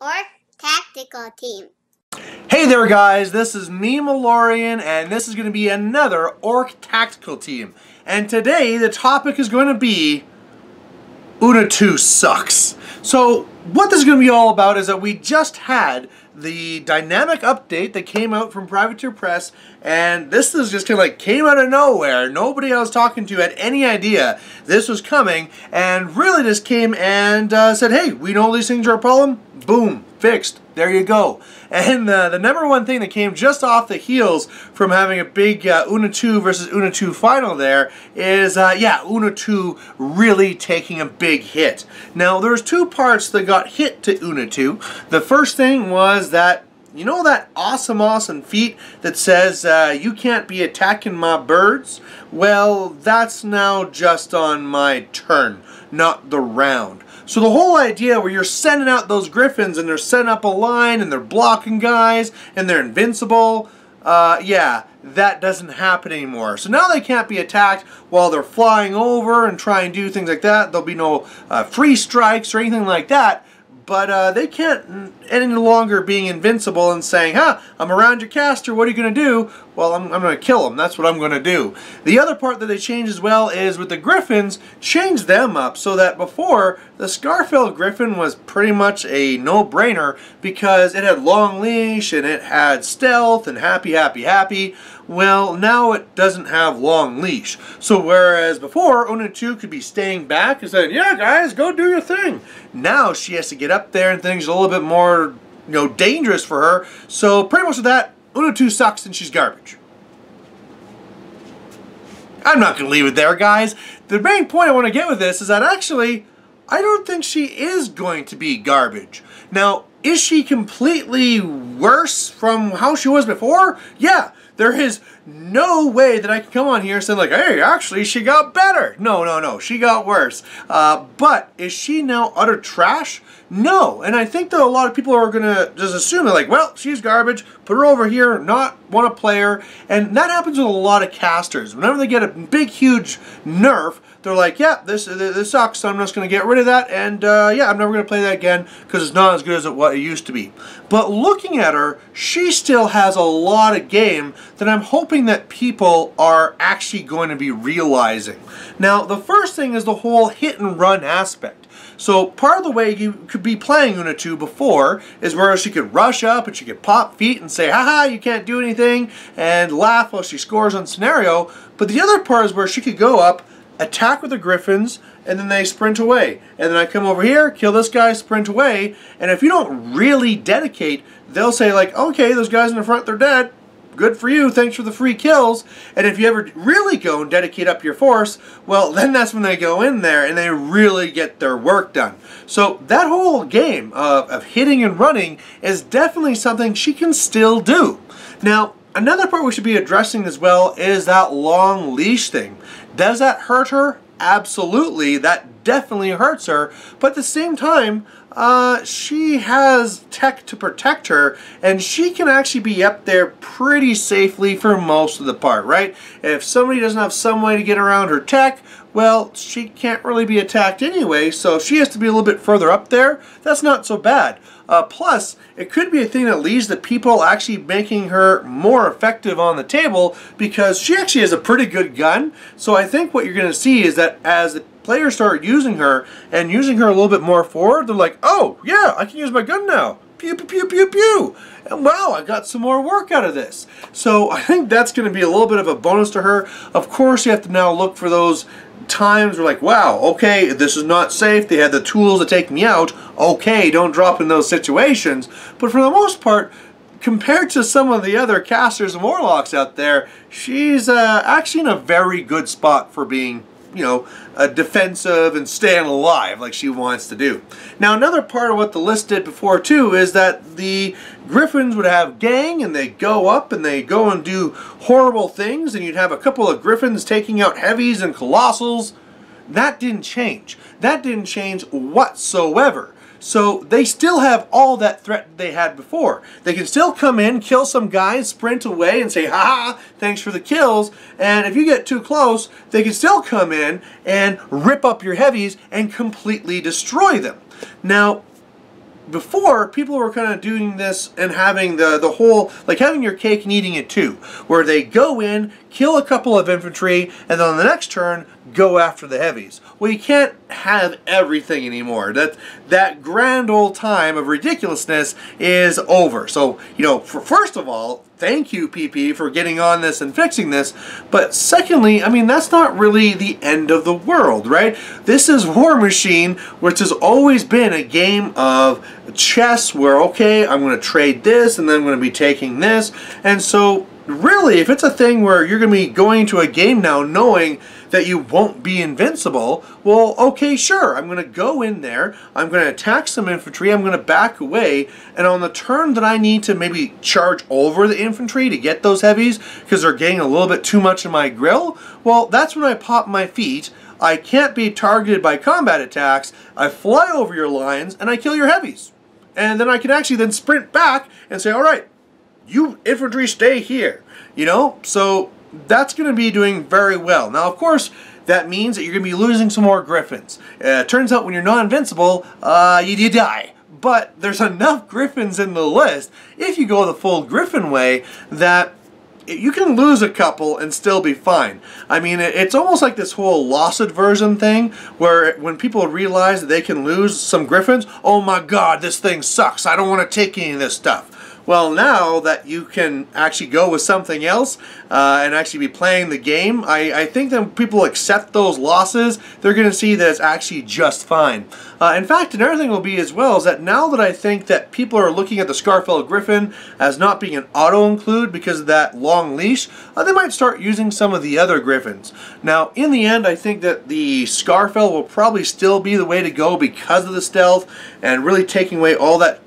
or tactical team. Hey there guys, this is me Malorian and this is going to be another Orc Tactical Team. And today the topic is going to be Una 2 sucks. So what this is going to be all about is that we just had the dynamic update that came out from Privateer Press and this is just kind of like came out of nowhere. Nobody I was talking to had any idea this was coming and really just came and uh, said, hey, we know these things are a problem. Boom, fixed. There you go. And uh, the number one thing that came just off the heels from having a big uh, Una 2 versus Una 2 final there is, uh, yeah, Una 2 really taking a big hit. Now, there's two parts that got hit to Una 2. The first thing was that you know that awesome, awesome feat that says uh, you can't be attacking my birds? Well, that's now just on my turn, not the round. So the whole idea where you're sending out those griffins and they're setting up a line and they're blocking guys and they're invincible, uh, yeah, that doesn't happen anymore. So now they can't be attacked while they're flying over and try and do things like that. There'll be no uh, free strikes or anything like that but uh, they can't any longer being invincible and saying, huh, I'm around your caster, what are you going to do? Well, I'm, I'm going to kill them. That's what I'm going to do. The other part that they changed as well is with the Griffins, change them up so that before, the Scarsfell Griffin was pretty much a no-brainer because it had long leash and it had stealth and happy, happy, happy. Well, now it doesn't have long leash. So whereas before, Una 2 could be staying back and saying, yeah, guys, go do your thing. Now she has to get up there and things are a little bit more, you know, dangerous for her. So pretty much with that, Una 2 sucks and she's garbage. I'm not going to leave it there, guys. The main point I want to get with this is that actually, I don't think she is going to be garbage. Now, is she completely worse from how she was before? Yeah, there is no way that I can come on here and say like, hey, actually she got better. No, no, no, she got worse. Uh, but is she now utter trash? No, and I think that a lot of people are to just assume that like, well, she's garbage, put her over here, not want to play her, and that happens with a lot of casters. Whenever they get a big, huge nerf, they're like, yeah, this this sucks, I'm just going to get rid of that, and uh, yeah, I'm never going to play that again because it's not as good as it, what it used to be. But looking at her, she still has a lot of game that I'm hoping that people are actually going to be realizing. Now, the first thing is the whole hit and run aspect. So part of the way you could be playing Una 2 before is where she could rush up and she could pop feat and say, haha, you can't do anything, and laugh while she scores on scenario. But the other part is where she could go up, attack with the Griffins, and then they sprint away. And then I come over here, kill this guy, sprint away, and if you don't really dedicate, they'll say like, okay, those guys in the front, they're dead. Good for you, thanks for the free kills. And if you ever really go and dedicate up your force, well, then that's when they go in there and they really get their work done. So that whole game of, of hitting and running is definitely something she can still do. Now, another part we should be addressing as well is that long leash thing. Does that hurt her? Absolutely, that definitely hurts her. But at the same time, uh, she has tech to protect her, and she can actually be up there pretty safely for most of the part, right? If somebody doesn't have some way to get around her tech, well, she can't really be attacked anyway, so if she has to be a little bit further up there, that's not so bad. Uh, plus, it could be a thing that leads to people actually making her more effective on the table because she actually has a pretty good gun. So I think what you're going to see is that as the players start using her and using her a little bit more forward, they're like, oh, yeah, I can use my gun now. Pew, pew, pew, pew, pew. And wow, I got some more work out of this. So I think that's going to be a little bit of a bonus to her. Of course, you have to now look for those times where like, wow, okay, this is not safe. They had the tools to take me out. Okay, don't drop in those situations. But for the most part, compared to some of the other casters and warlocks out there, she's uh, actually in a very good spot for being you know, defensive and staying alive like she wants to do. Now another part of what the list did before too is that the Griffins would have gang and they go up and they go and do horrible things and you'd have a couple of Griffins taking out heavies and colossals. That didn't change. That didn't change whatsoever. So they still have all that threat they had before. They can still come in, kill some guys, sprint away and say, ha ha, thanks for the kills. And if you get too close, they can still come in and rip up your heavies and completely destroy them. Now, before people were kind of doing this and having the the whole like having your cake and eating it too where they go in kill a couple of infantry and then on the next turn go after the heavies. Well you can't have everything anymore. That that grand old time of ridiculousness is over. So you know for, first of all thank you PP for getting on this and fixing this. But secondly I mean that's not really the end of the world right? This is Warmachine, which has always been a game of chess where okay I'm going to trade this and then I'm going to be taking this. And so really if it's a thing where you're going to be going to a game now knowing that you won't be invincible, well, okay, sure, I'm going to go in there, I'm going to attack some infantry, I'm going to back away, and on the turn that I need to maybe charge over the infantry to get those heavies because they're getting a little bit too much in my grill, well, that's when I pop my feat, I can't be targeted by combat attacks, I fly over your lines, and I kill your heavies. And then I can actually then sprint back and say, all right, you infantry stay here. You know, so that's going to be doing very well. Now, of course, that means that you're going to be losing some more Griffins. Uh, turns out when you're not invincible, uh, you, you die. But there's enough Griffins in the list, if you go the full Griffin way, that you can lose a couple and still be fine. I mean, it's almost like this whole lost version thing, where when people realize that they can lose some Griffins, oh my god, this thing sucks, I don't want to take any of this stuff. Well, now that you can actually go with something else uh, and actually be playing the game, I, I think that people accept those losses, they're going to see that it's actually just fine. Uh, in fact, another thing will be as well is that now that I think that people are looking at the Scarsfell Griffin as not being an auto-include because of that long leash, uh, they might start using some of the other Griffins. Now, in the end, I think that the Scarfell will probably still be the way to go because of the stealth and really taking away all that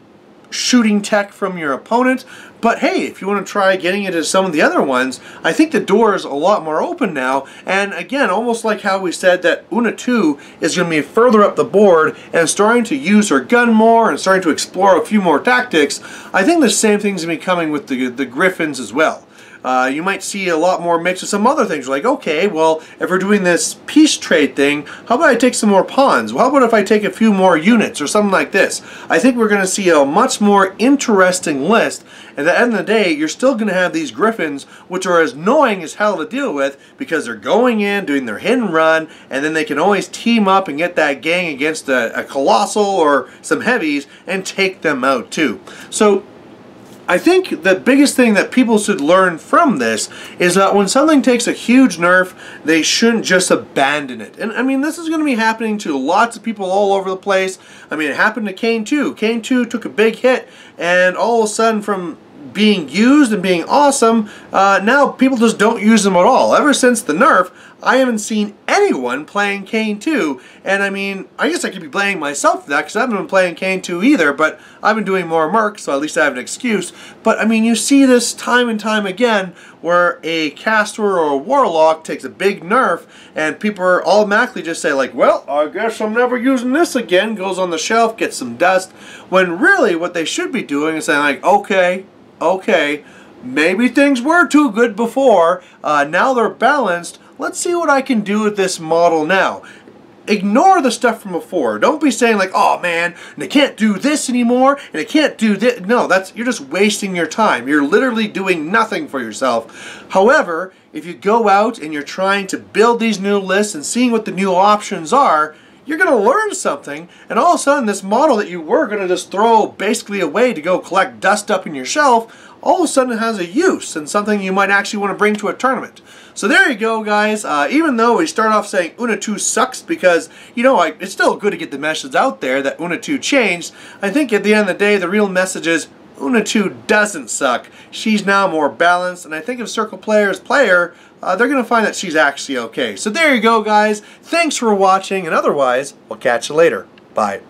shooting tech from your opponent. But hey, if you want to try getting into some of the other ones, I think the door is a lot more open now. And again, almost like how we said that Una 2 is going to be further up the board and starting to use her gun more and starting to explore a few more tactics, I think the same thing's going to be coming with the, the Griffins as well. Uh, you might see a lot more mix of some other things. Like, okay, well, if we're doing this piece trade thing, how about I take some more pawns? Well, how about if I take a few more units or something like this? I think we're going to see a much more interesting list. And at the end of the day, you're still going to have these griffins, which are as annoying as hell to deal with because they're going in, doing their hit and run, and then they can always team up and get that gang against a, a colossal or some heavies and take them out too. So I think the biggest thing that people should learn from this is that when something takes a huge nerf, they shouldn't just abandon it. And I mean, this is going to be happening to lots of people all over the place. I mean, it happened to Caine 2. Caine 2 took a big hit, and all of a sudden from being used and being awesome, uh, now people just don't use them at all. Ever since the nerf, I haven't seen anyone playing Caine 2, and I mean, I guess I could be blaming myself for that because I haven't been playing Caine 2 either, but I've been doing more Merc, so at least I have an excuse. But I mean, you see this time and time again where a caster or a warlock takes a big nerf, and people are automatically just say like, well, I guess I'm never using this again, goes on the shelf, gets some dust, when really what they should be doing is saying like, okay, okay, maybe things were too good before, uh, now they're balanced, let's see what I can do with this model now. Ignore the stuff from before. Don't be saying like, oh man, and I can't do this anymore, and I can't do this. No, that's you're just wasting your time. You're literally doing nothing for yourself. However, if you go out and you're trying to build these new lists and seeing what the new options are, you're going to learn something, and all of a sudden this model that you were going to just throw basically away to go collect dust up in your shelf, all of a sudden has a use and something you might actually want to bring to a tournament. So there you go, guys. Uh, even though we start off saying Una 2 sucks because, you know, I, it's still good to get the message out there that Una 2 changed, I think at the end of the day, the real message is Una 2 doesn't suck. She's now more balanced, and I think if Circle Players play her, uh, they're going to find that she's actually okay. So there you go, guys. Thanks for watching, and otherwise, we'll catch you later. Bye.